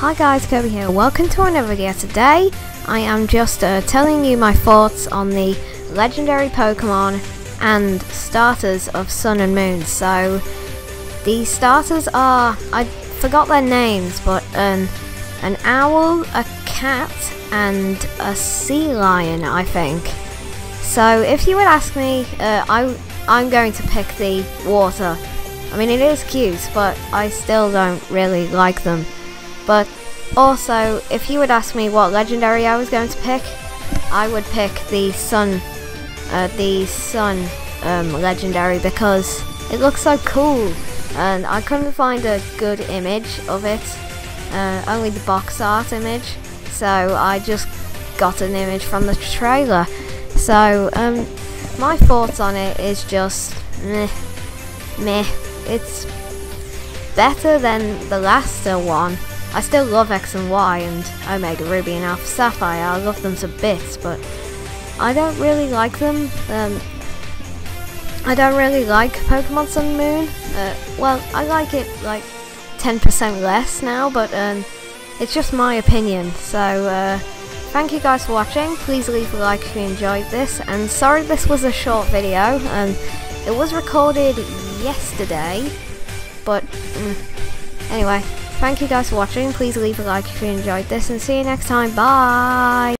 Hi guys, Kirby here. Welcome to another video. Today, I am just uh, telling you my thoughts on the legendary Pokemon and starters of Sun and Moon. So, the starters are, I forgot their names, but um, an owl, a cat, and a sea lion, I think. So, if you would ask me, uh, I, I'm going to pick the water. I mean, it is cute, but I still don't really like them. But also, if you would ask me what legendary I was going to pick, I would pick the sun, uh, the sun um, legendary because it looks so cool, and I couldn't find a good image of it, uh, only the box art image. So I just got an image from the trailer. So um, my thoughts on it is just meh, meh. It's better than the last one. I still love X and Y and Omega Ruby and Alpha Sapphire. I love them to bits, but I don't really like them. Um, I don't really like Pokemon Sun and Moon. Uh, well, I like it like 10% less now, but um, it's just my opinion. So, uh, thank you guys for watching. Please leave a like if you enjoyed this. And sorry this was a short video. Um, it was recorded yesterday, but mm, anyway, thank you guys for watching. Please leave a like if you enjoyed this, and see you next time. Bye!